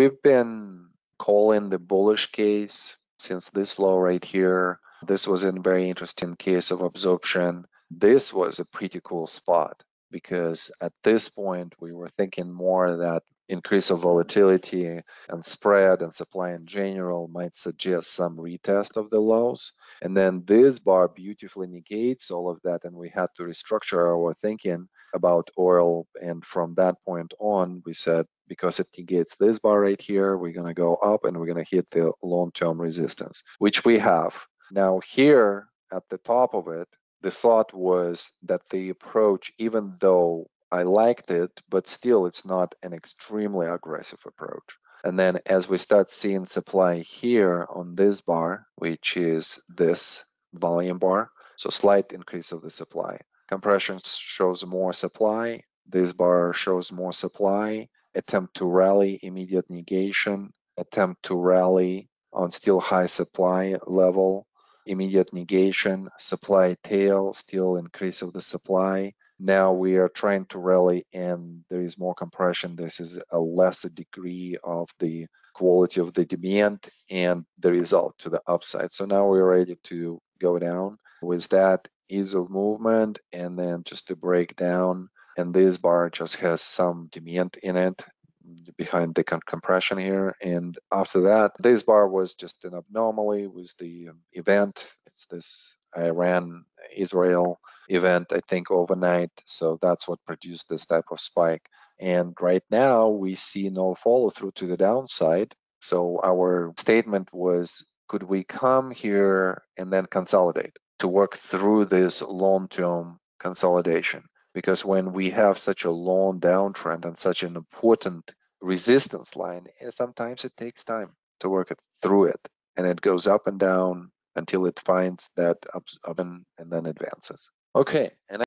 we've been calling the bullish case since this low right here. This was a very interesting case of absorption. This was a pretty cool spot because at this point we were thinking more that increase of volatility and spread and supply in general might suggest some retest of the lows. And then this bar beautifully negates all of that, and we had to restructure our thinking about oil. And from that point on, we said because it negates this bar right here, we're going to go up and we're going to hit the long term resistance, which we have. Now, here at the top of it, the thought was that the approach, even though I liked it, but still it's not an extremely aggressive approach. And then as we start seeing supply here on this bar, which is this volume bar, so slight increase of the supply. Compression shows more supply. This bar shows more supply. Attempt to rally, immediate negation. Attempt to rally on still high supply level. Immediate negation, supply tail, still increase of the supply now we are trying to rally and there is more compression. This is a lesser degree of the quality of the demand and the result to the upside. So now we're ready to go down with that ease of movement and then just to break down. And this bar just has some demand in it behind the compression here. And after that, this bar was just an anomaly with the um, event. It's this Iran Israel event, I think, overnight. So that's what produced this type of spike. And right now, we see no follow through to the downside. So our statement was could we come here and then consolidate to work through this long term consolidation? Because when we have such a long downtrend and such an important resistance line, eh, sometimes it takes time to work it through it. And it goes up and down until it finds that up, and then advances. Okay, and